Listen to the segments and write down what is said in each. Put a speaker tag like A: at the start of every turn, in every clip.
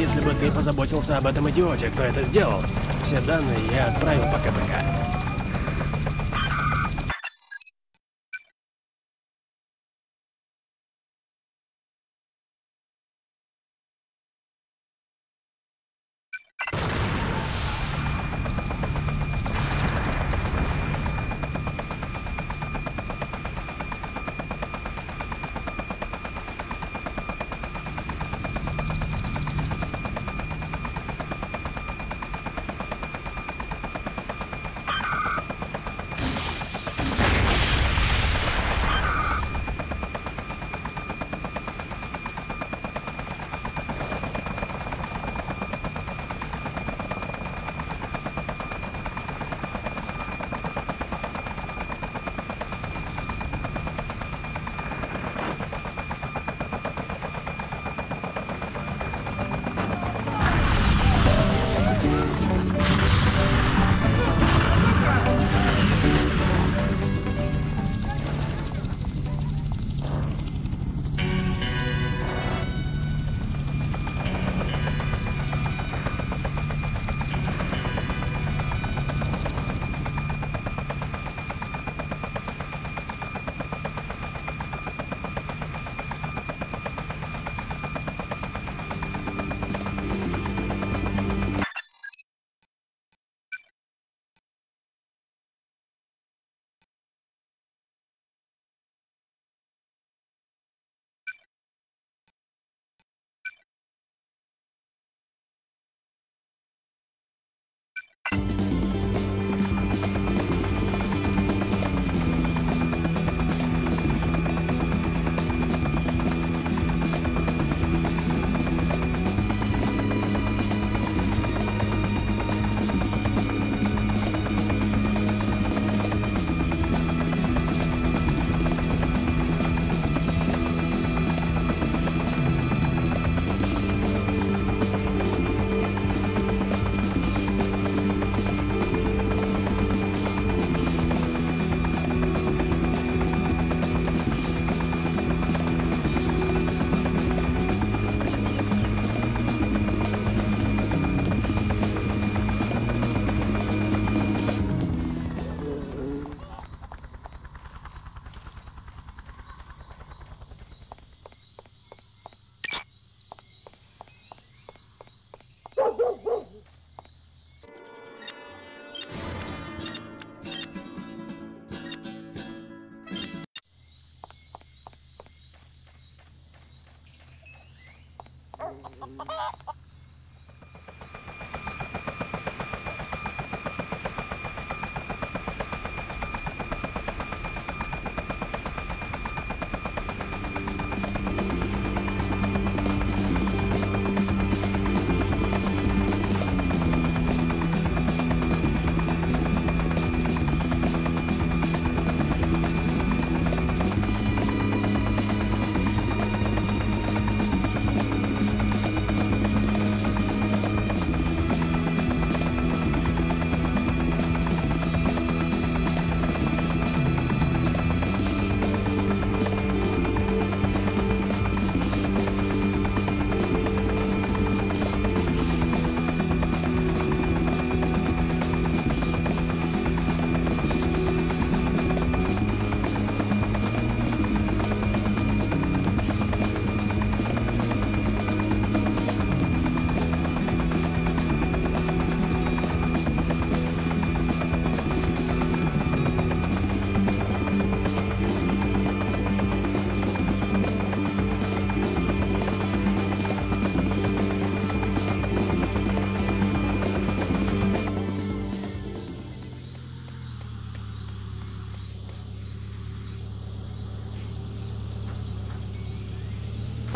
A: если бы ты позаботился об этом идиоте, кто это сделал. Все данные я отправил по КПК.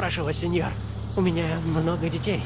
B: Прошу сеньор. У меня много детей.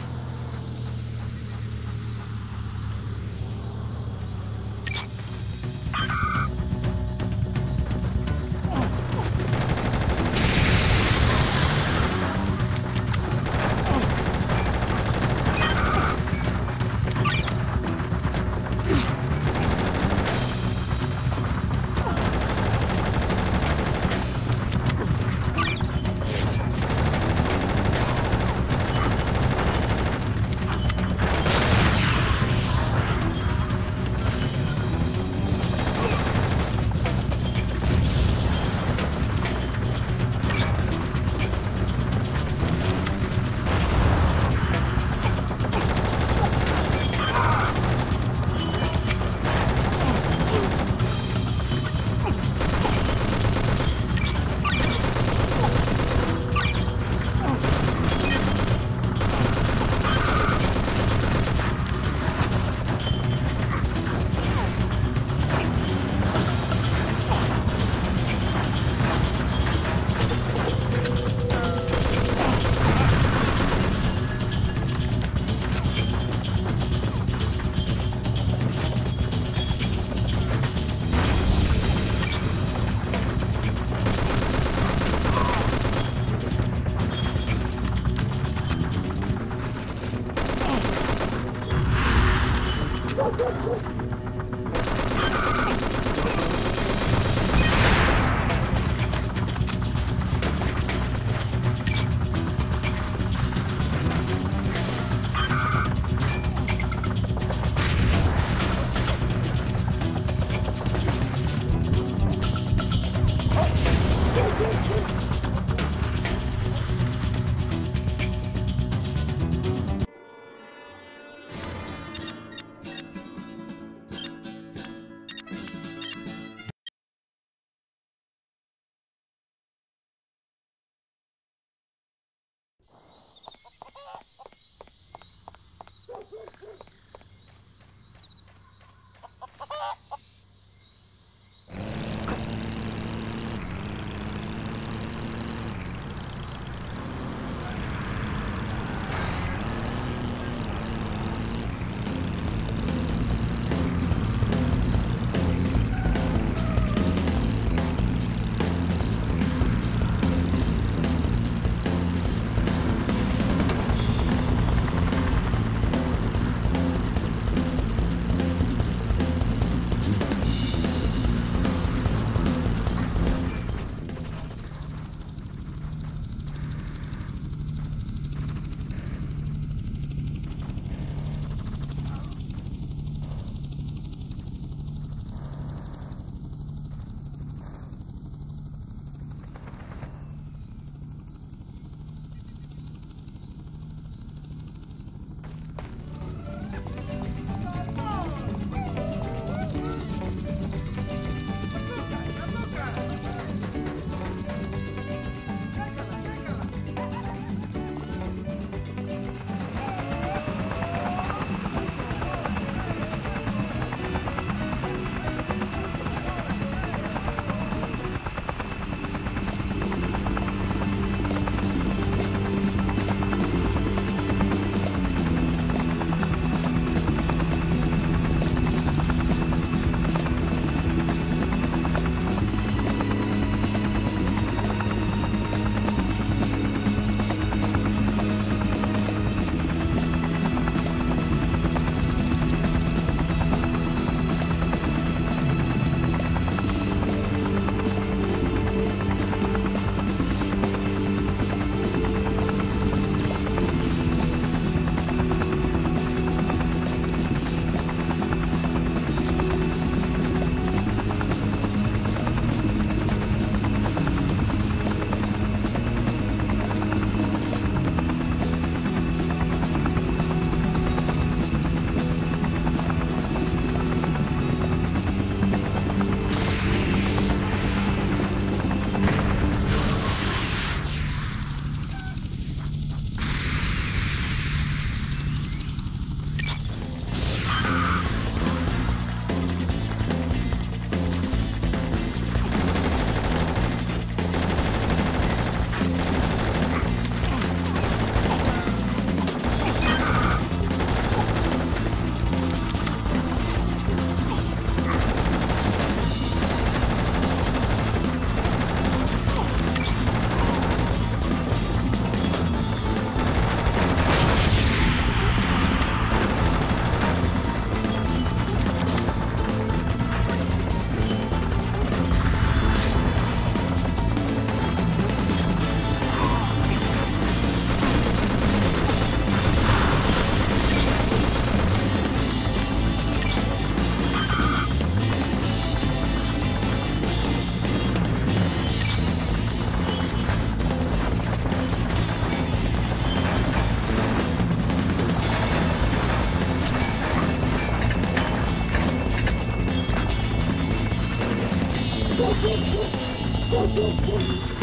C: Boom, boom, boom.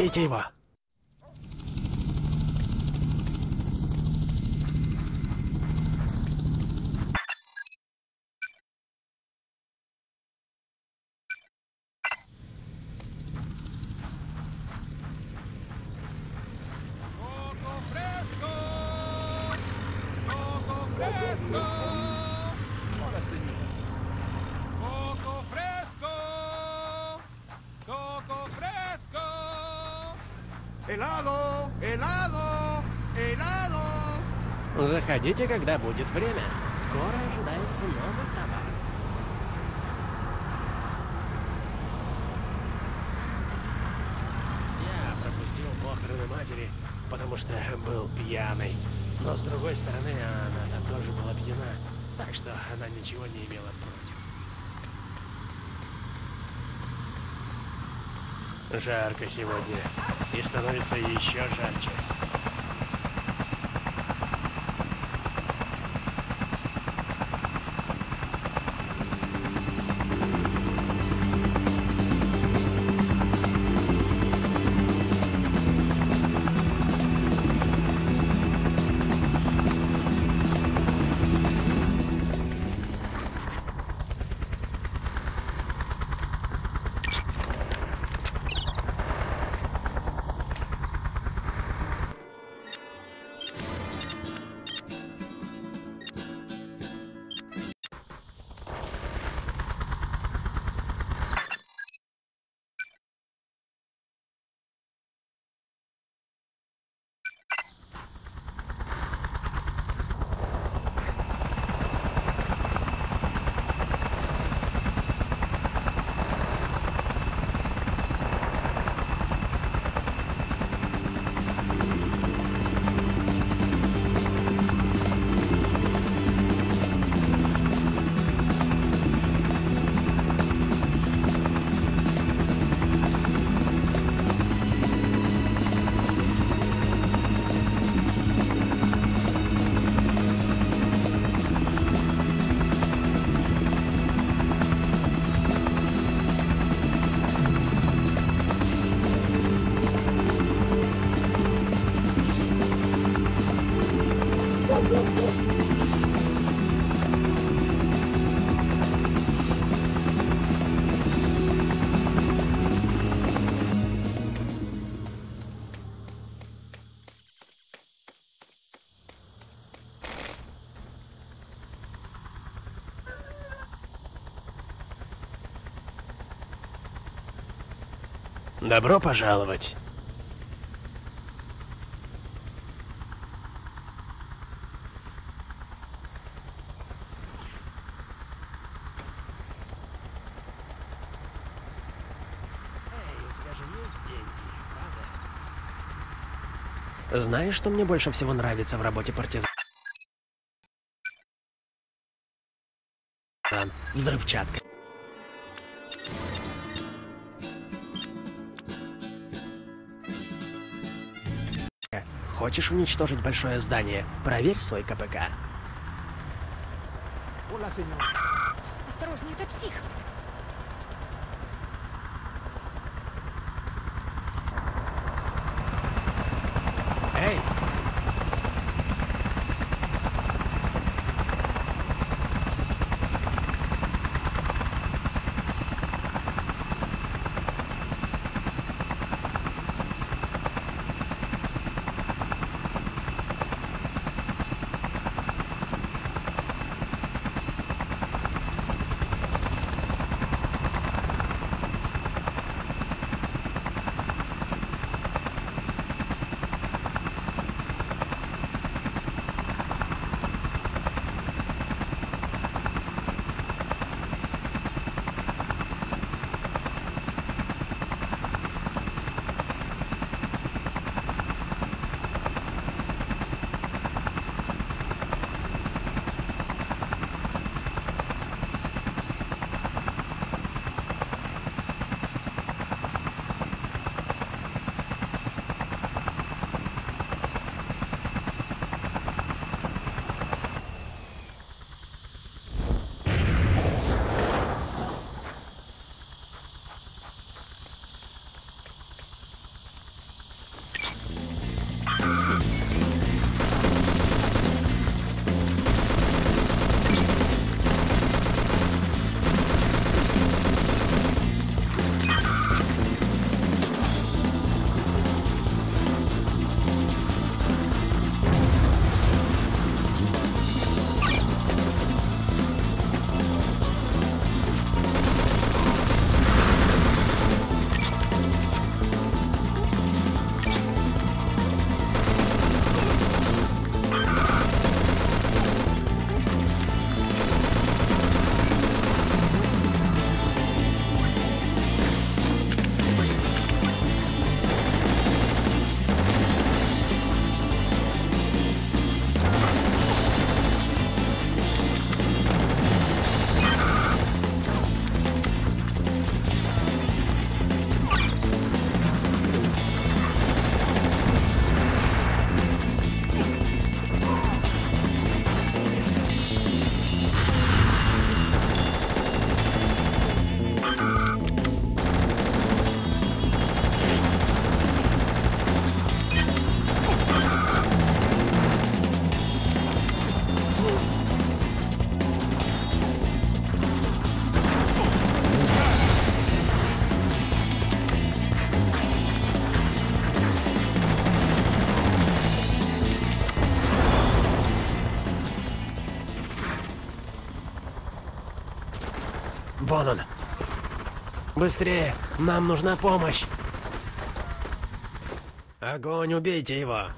C: Вон он, Helado! Helado! Helado!
A: Заходите, когда будет время. Скоро ожидается новый товар. Я пропустил похороны матери, потому что был пьяный. Но с другой стороны, она там тоже была пьяна, так что она ничего не имела против. Жарко сегодня, и становится еще жарче. Добро пожаловать. Знаешь, что мне больше всего нравится в работе партизан? Взрывчатка. Хочешь уничтожить большое здание? Проверь свой КПК.
D: Осторожно, это псих.
A: Быстрее, нам нужна помощь. Огонь, убейте его.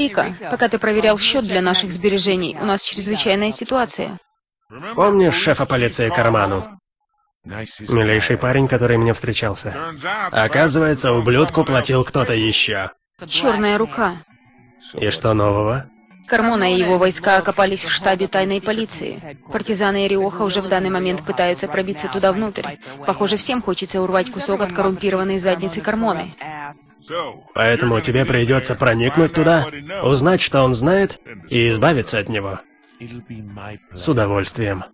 E: Рика, пока ты проверял счет для наших сбережений, у нас чрезвычайная ситуация.
A: Помнишь шефа полиции Карману? Милейший парень, который мне встречался. Оказывается, ублюдку платил кто-то еще.
E: Черная рука.
A: И что нового?
E: Кармона и его войска окопались в штабе тайной полиции. Партизаны Риоха уже в данный момент пытаются пробиться туда внутрь. Похоже, всем хочется урвать кусок от коррумпированной задницы Кармоны.
A: Поэтому тебе придется проникнуть туда, узнать, что он знает, и избавиться от него. С удовольствием.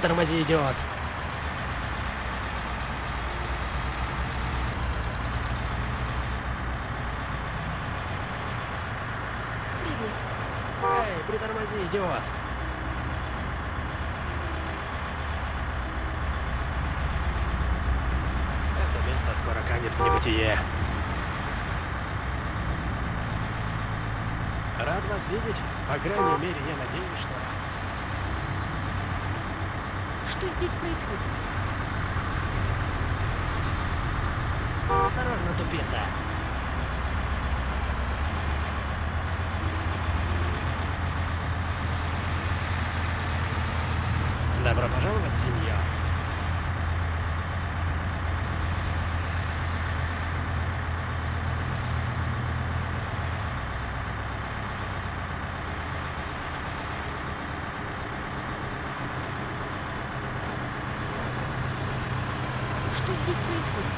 A: Притормози, идиот.
D: Привет.
A: Эй, притормози, идиот. Это место скоро канет в небытие. Рад вас видеть. По крайней мере, я надеюсь, что...
D: Что здесь происходит?
A: Осторожно, тупица. Добро пожаловать, сеньор.
D: Что здесь происходит?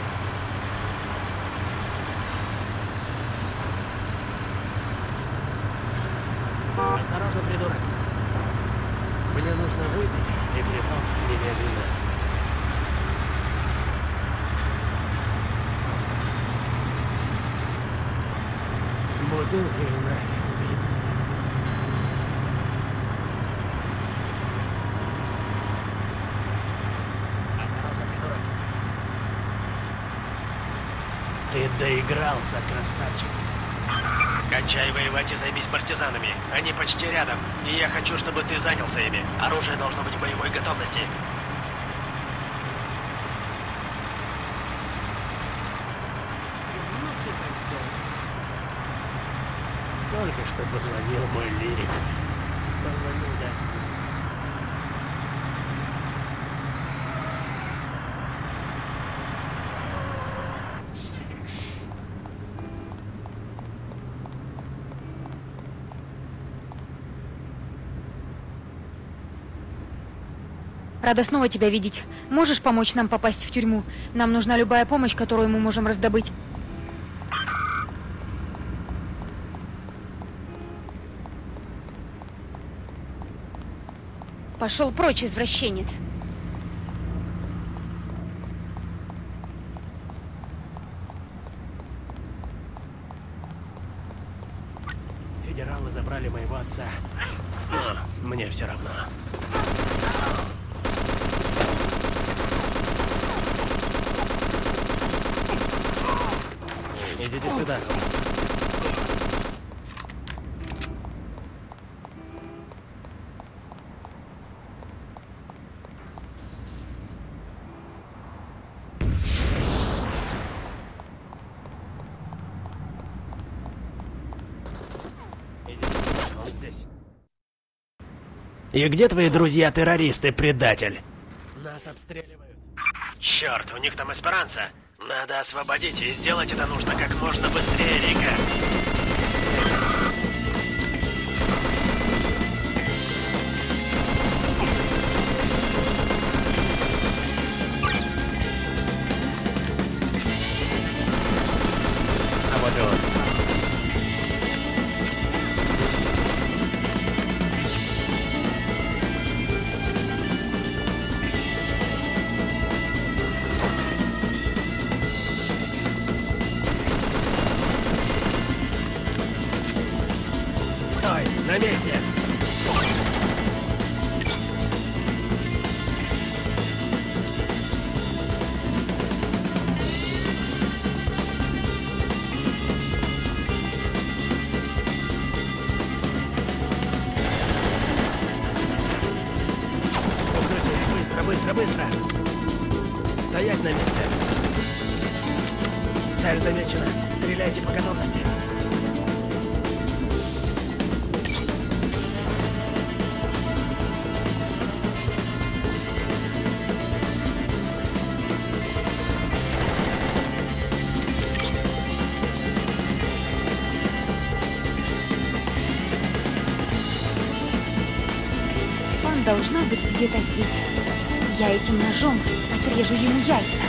A: Осторожно, придурок. Мне нужно выпить, и притом немедленно. Бутылка вина и Библия. Осторожно, придурок. Ты доигрался, красавчик. Кончай воевать и займись партизанами. Они почти рядом, и я хочу, чтобы ты занялся ими. Оружие должно быть в боевой готовности.
E: Рада снова тебя видеть. Можешь помочь нам попасть в тюрьму? Нам нужна любая помощь, которую мы можем раздобыть. Пошел прочь, извращенец.
A: Федералы забрали моего отца. Но мне все равно. Сюда. И где твои друзья-террористы, предатель? Нас обстреливают. Черт, у них там эсперанца. Надо освободить, и сделать это нужно как можно быстрее, Рика.
E: должна быть где-то здесь. Я этим ножом отрежу ему яйца.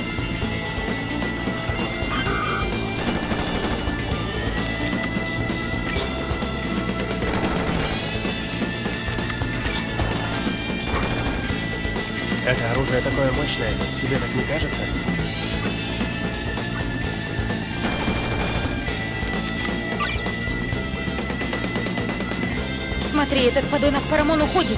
A: Это оружие такое мощное, тебе так не кажется?
E: Смотри, этот подонок Парамон уходит.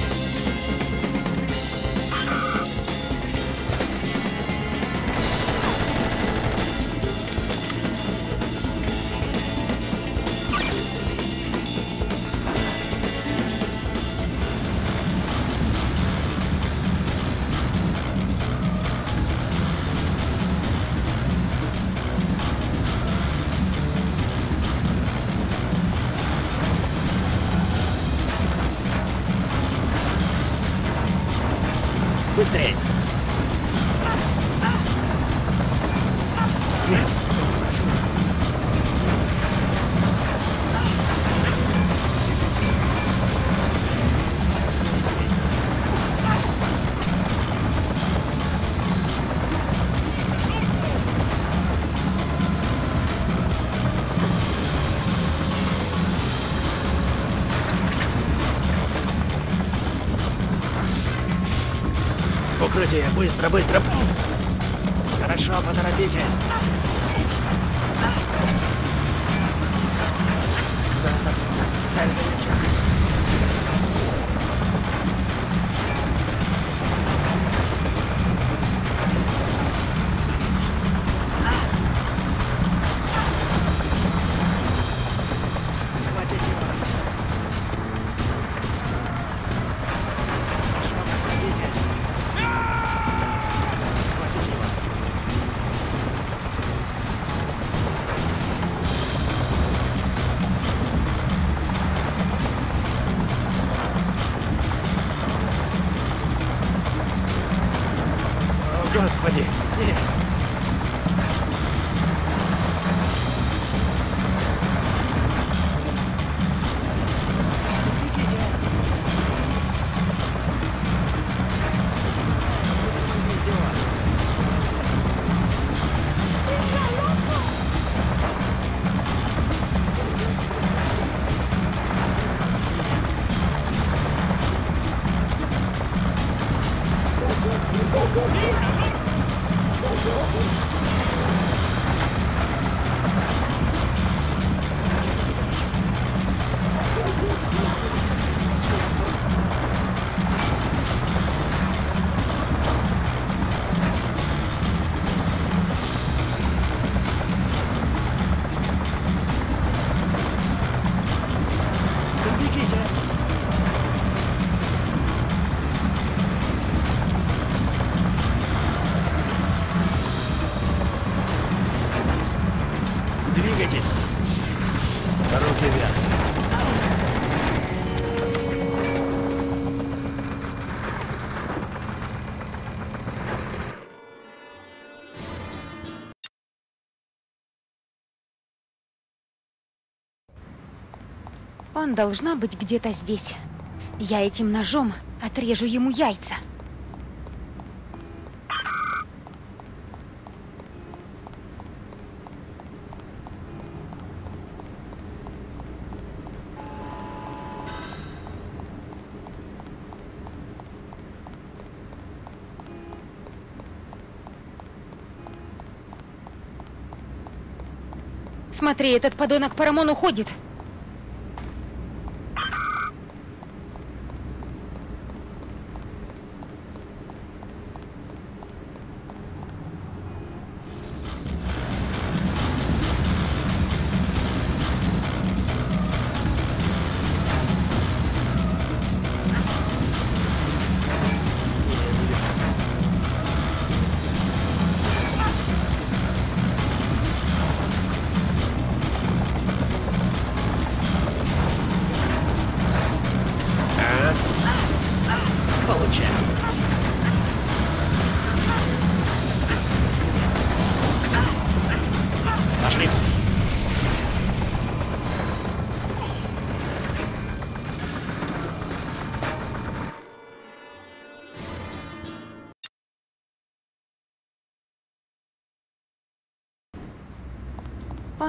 A: Идете, быстро, быстро. Хорошо, поторопитесь.
E: Лан должна быть где-то здесь. Я этим ножом отрежу ему яйца. Смотри, этот подонок Парамон уходит.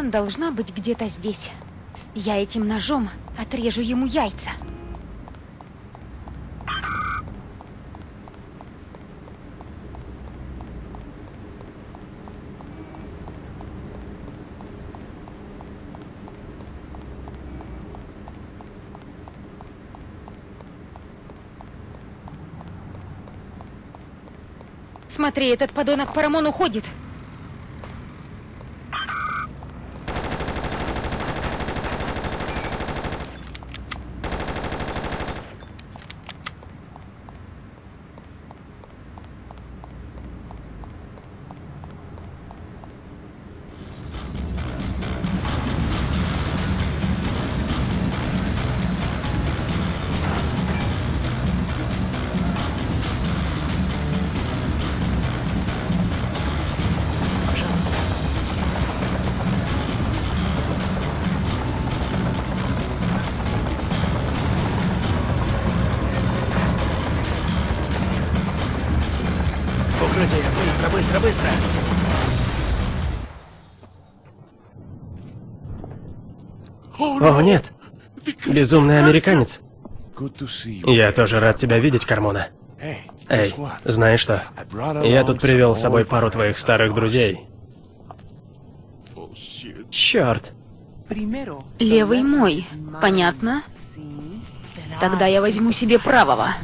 E: Должна быть где-то здесь. Я этим ножом отрежу ему яйца.
A: Смотри, этот подонок Парамон уходит.
F: О, нет! Безумный американец. Я тоже рад тебя видеть, Кармона. Эй, знаешь что? Я тут привел с собой пару твоих старых друзей. Черт!
A: Левый мой. Понятно? Тогда я возьму себе правого.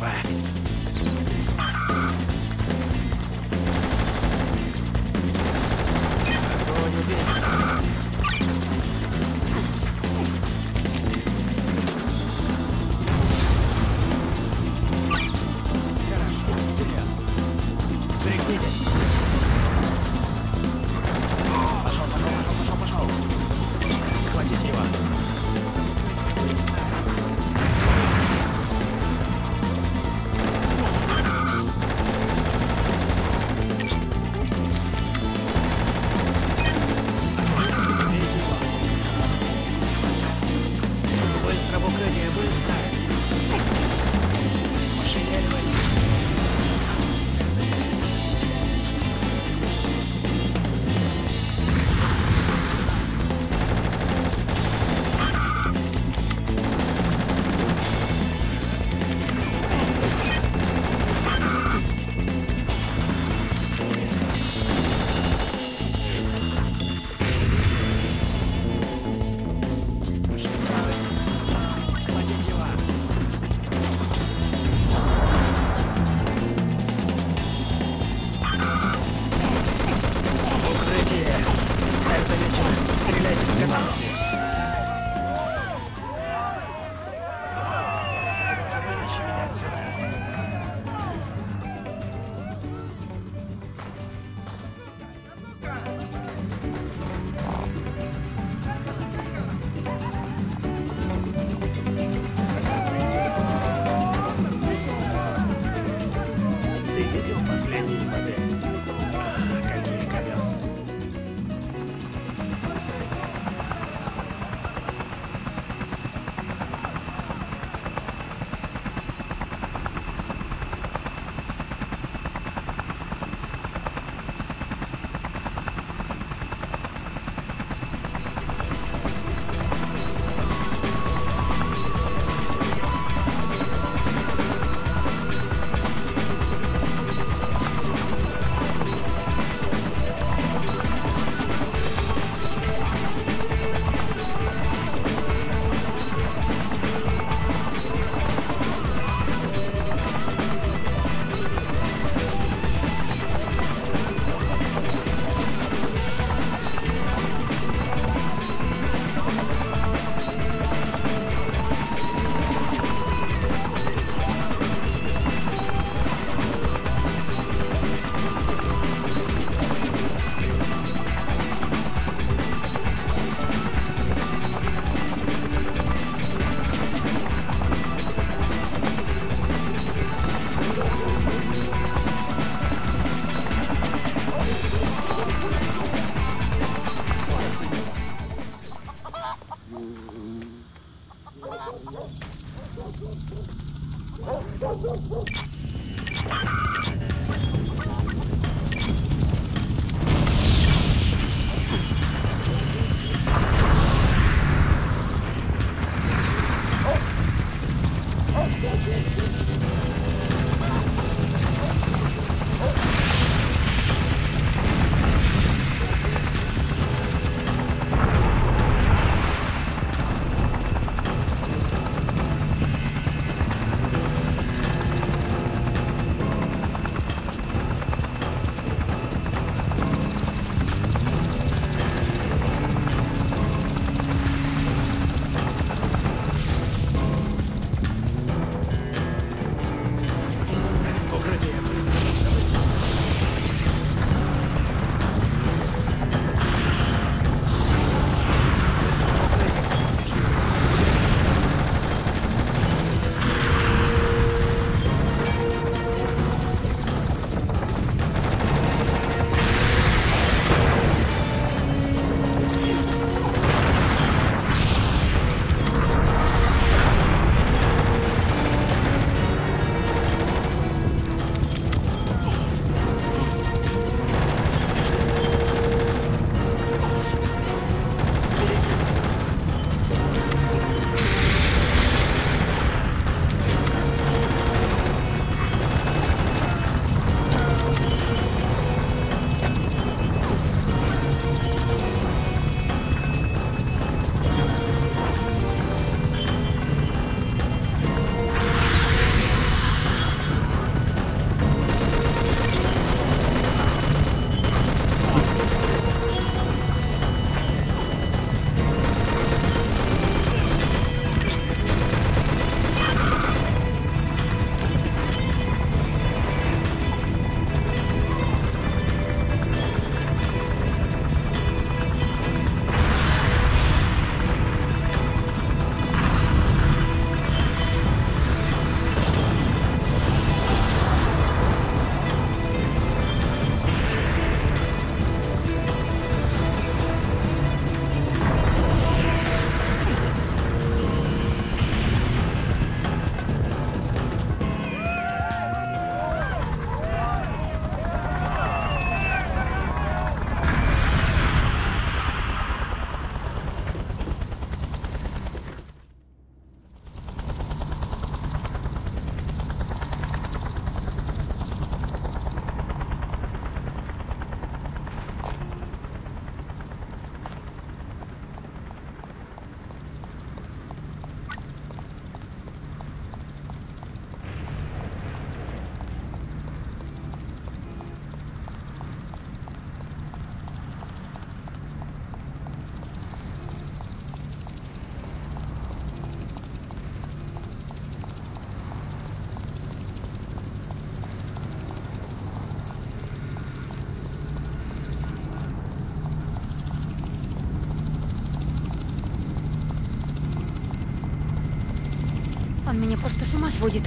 G: Right. Меня
E: просто с ума сводит.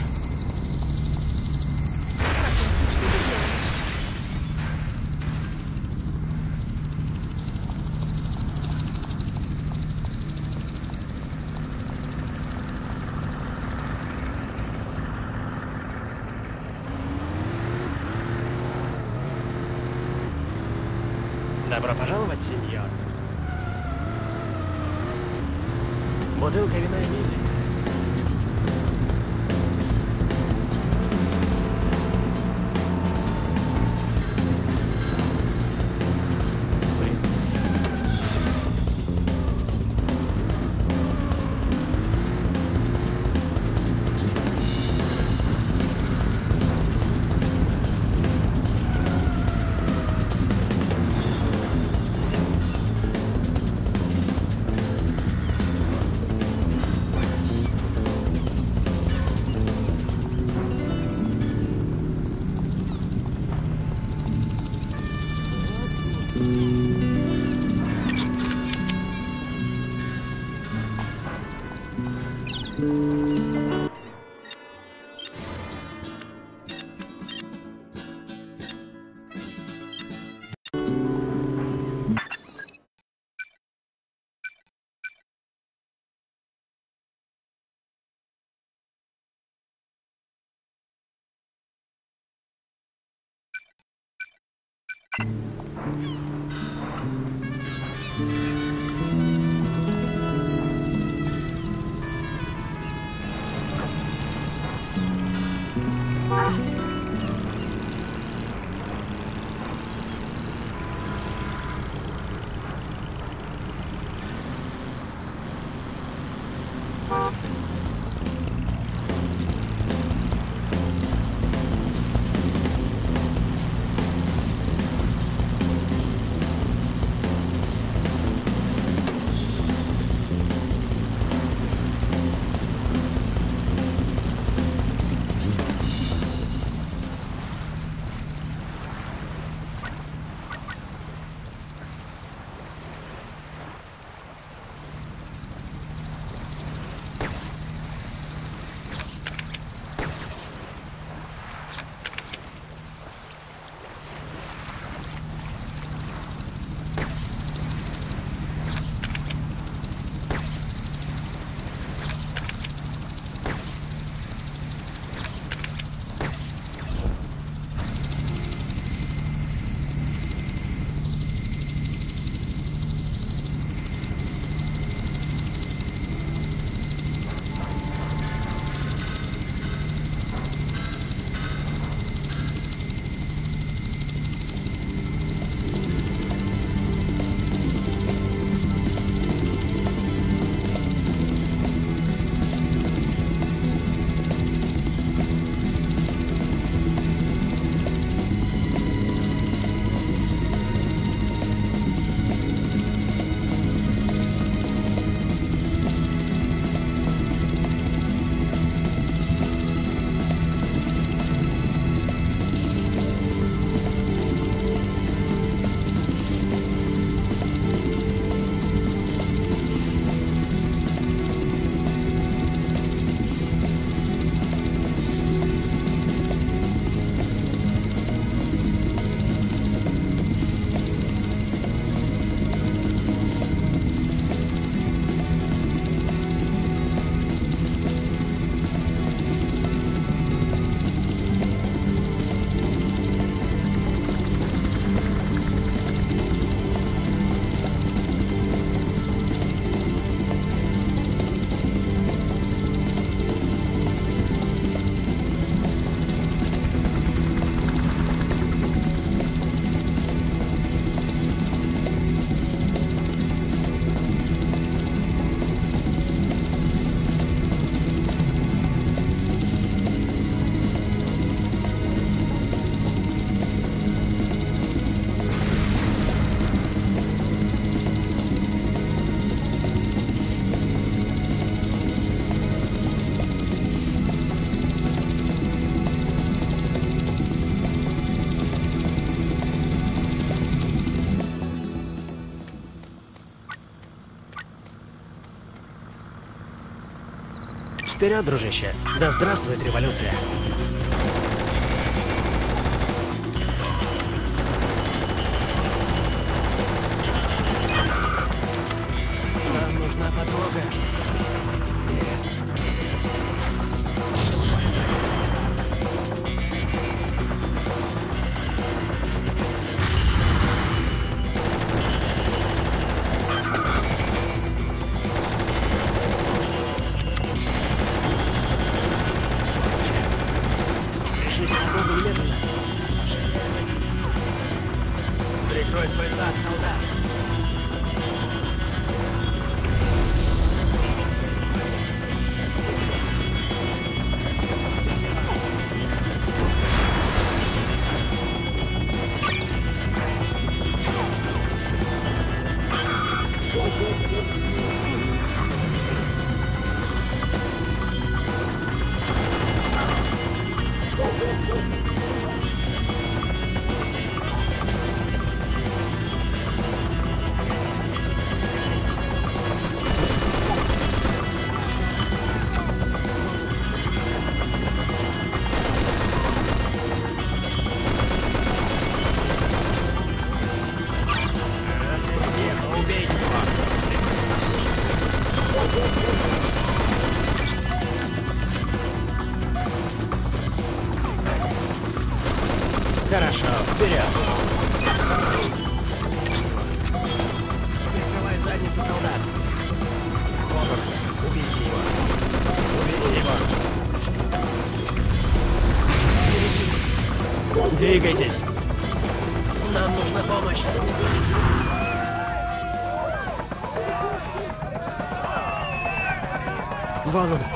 A: Вперед, дружище! Да здравствует революция!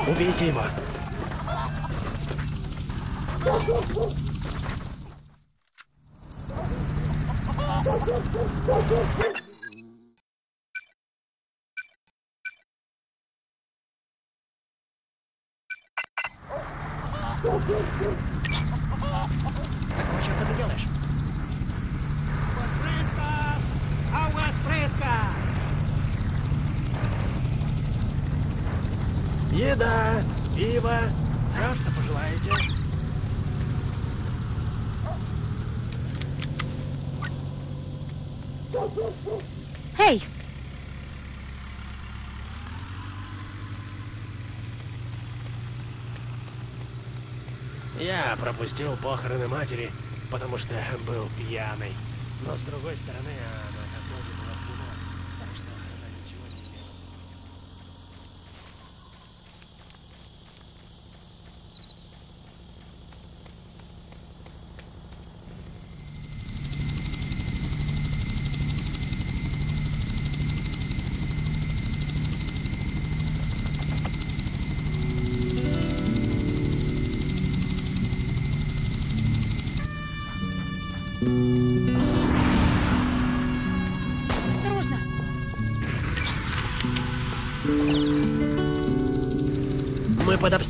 A: Убейте его. Еда, пиво, все, что пожелаете.
E: Эй!
A: Я пропустил похороны матери, потому что был пьяный. Но с другой стороны, она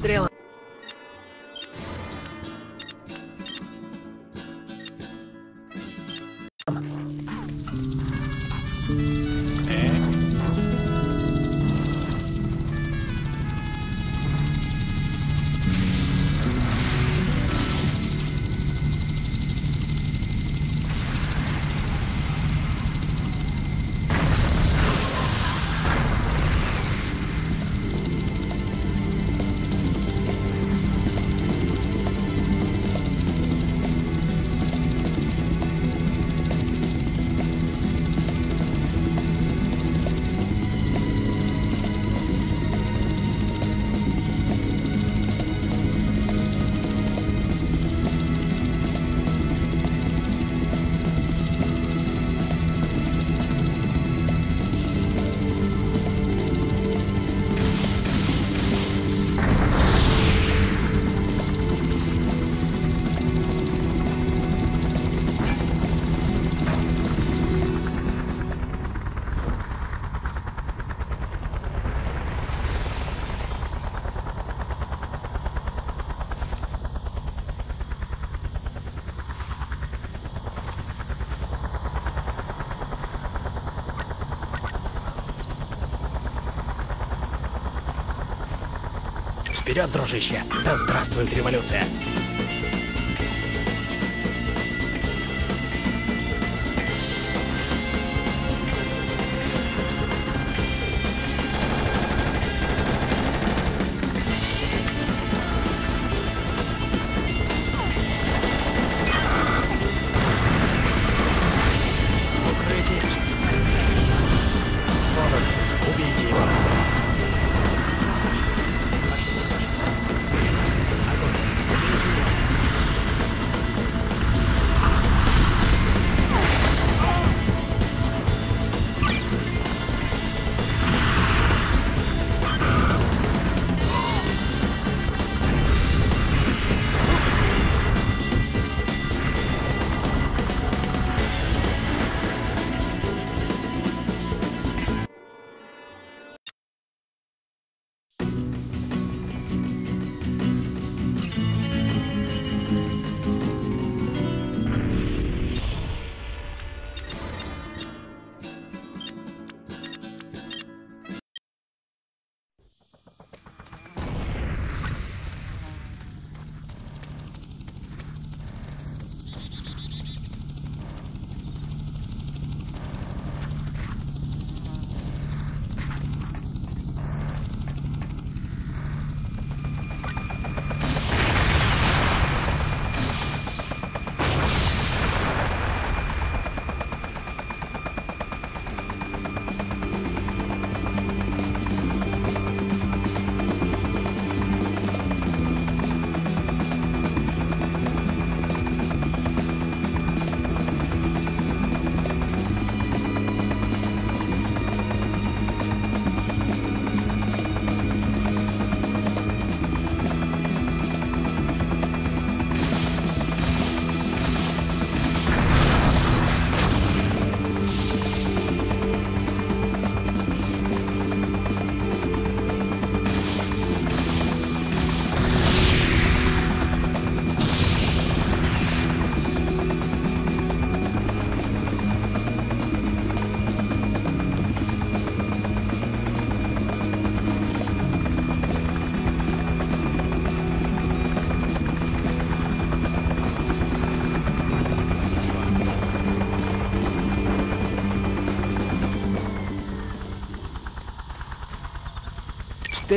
A: Мы Вперед, дружище! Да здравствует революция!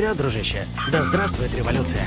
A: Вперед, дружище! Да здравствует революция!